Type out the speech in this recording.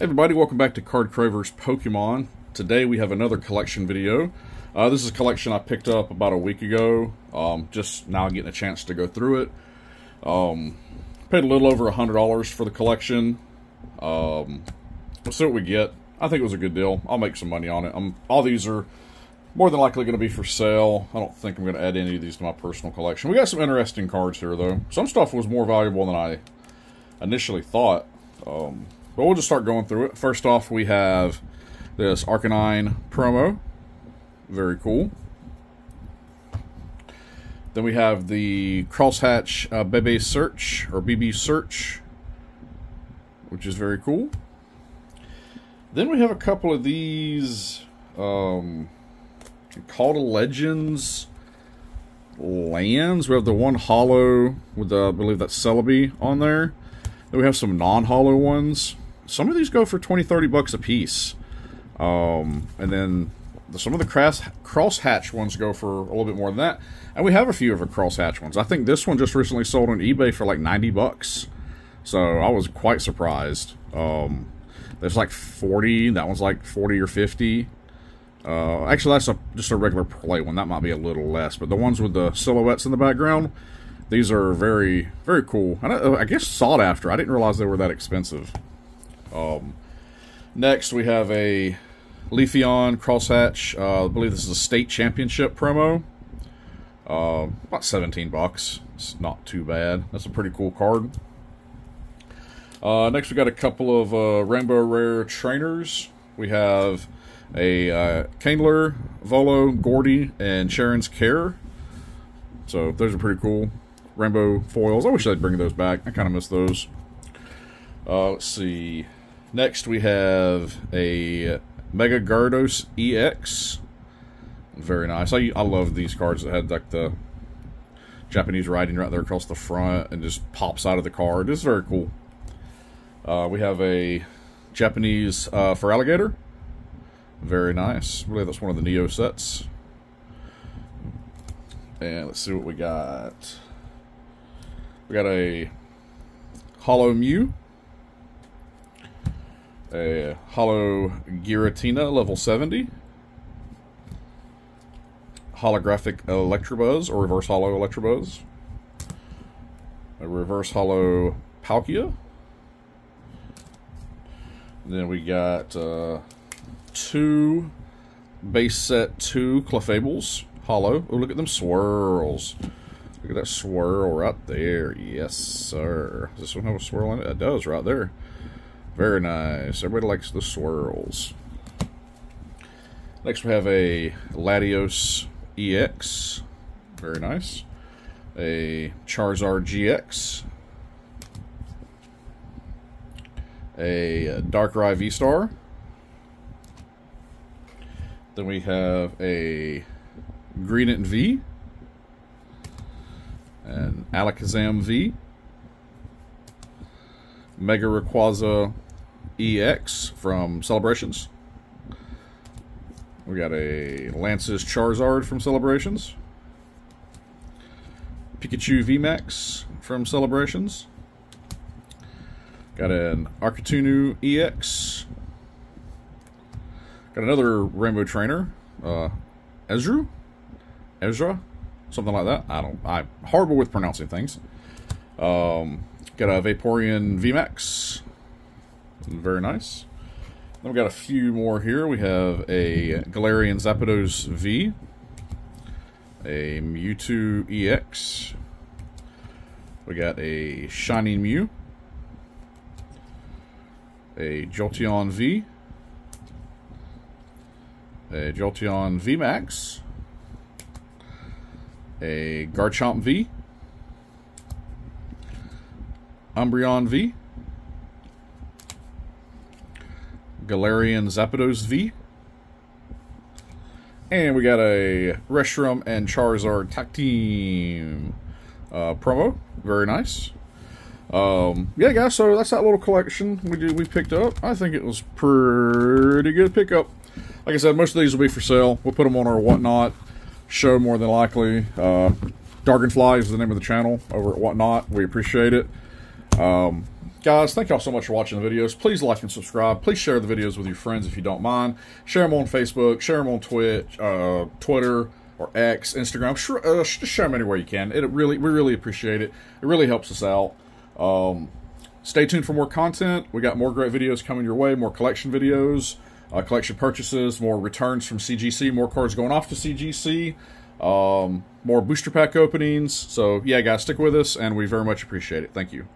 everybody, welcome back to Cardcraver's Pokemon. Today we have another collection video. Uh, this is a collection I picked up about a week ago, um, just now getting a chance to go through it. Um, paid a little over a $100 for the collection. Um, we'll see what we get. I think it was a good deal. I'll make some money on it. Um, all these are more than likely going to be for sale. I don't think I'm going to add any of these to my personal collection. We got some interesting cards here, though. Some stuff was more valuable than I initially thought. Um, but we'll just start going through it. First off, we have this Arcanine promo. Very cool. Then we have the Crosshatch uh, Bebe Search, or BB Search, which is very cool. Then we have a couple of these um, Call to Legends lands. We have the one holo with, I believe that's Celebi on there. Then we have some non-holo ones some of these go for 20, 30 bucks a piece. Um, and then some of the cross crosshatch ones go for a little bit more than that. And we have a few of the crosshatch ones. I think this one just recently sold on eBay for like 90 bucks. So I was quite surprised. Um, there's like 40. That one's like 40 or 50. Uh, actually, that's a, just a regular play one. That might be a little less. But the ones with the silhouettes in the background, these are very, very cool. I, I guess sought after. I didn't realize they were that expensive. Um, next, we have a Leafeon Crosshatch. Uh, I believe this is a state championship promo. Uh, about 17 bucks. It's not too bad. That's a pretty cool card. Uh, next, we got a couple of uh, Rainbow Rare trainers. We have a uh, Volo, Gordie, and Cheren's Care. So those are pretty cool. Rainbow foils. I wish they'd bring those back. I kind of miss those. Uh, let's see. Next, we have a Mega Gyarados EX. Very nice. I, I love these cards that had like the Japanese writing right there across the front and just pops out of the card. It's very cool. Uh, we have a Japanese uh, Alligator, Very nice. I believe that's one of the Neo sets. And let's see what we got. We got a Holo Mew a Holo Giratina level 70, Holographic Electabuzz or Reverse Holo Electabuzz, a Reverse Holo Palkia, and then we got uh, two base set two Clefables Holo. Oh, look at them swirls. Look at that swirl right there. Yes, sir. Does this one have a swirl in it? It does right there. Very nice. Everybody likes the swirls. Next we have a Latios EX. Very nice. A Charizard GX. A uh, Darkrai V-Star. Then we have a Greedent V. And Alakazam V. Mega Rayquaza EX from Celebrations. We got a Lance's Charizard from Celebrations. Pikachu VMAX from Celebrations. Got an Arcanine EX. Got another Rainbow Trainer, uh, Ezra, Ezra, something like that. I don't. I'm horrible with pronouncing things. Um, got a Vaporeon VMAX. Very nice. Then we got a few more here. We have a Galarian Zapdos V, a Mewtwo EX. We got a Shining Mew, a Jolteon V, a Jolteon V Max, a Garchomp V, Umbreon V, Galarian Zapdos V. And we got a Reshiram and Charizard Tag Team uh, promo. Very nice. Um, yeah, guys, so that's that little collection we did, we picked up. I think it was pretty good pickup. Like I said, most of these will be for sale. We'll put them on our Whatnot show more than likely. Uh, Darkenfly is the name of the channel over at Whatnot. We appreciate it. Um, guys, thank y'all so much for watching the videos. Please like and subscribe. Please share the videos with your friends if you don't mind. Share them on Facebook, share them on Twitch, uh, Twitter, or X, Instagram. Sure, uh, just share them anywhere you can. It really, we really appreciate it. It really helps us out. Um, stay tuned for more content. We got more great videos coming your way, more collection videos, uh, collection purchases, more returns from CGC, more cards going off to CGC, um, more booster pack openings. So, yeah, guys, stick with us, and we very much appreciate it. Thank you.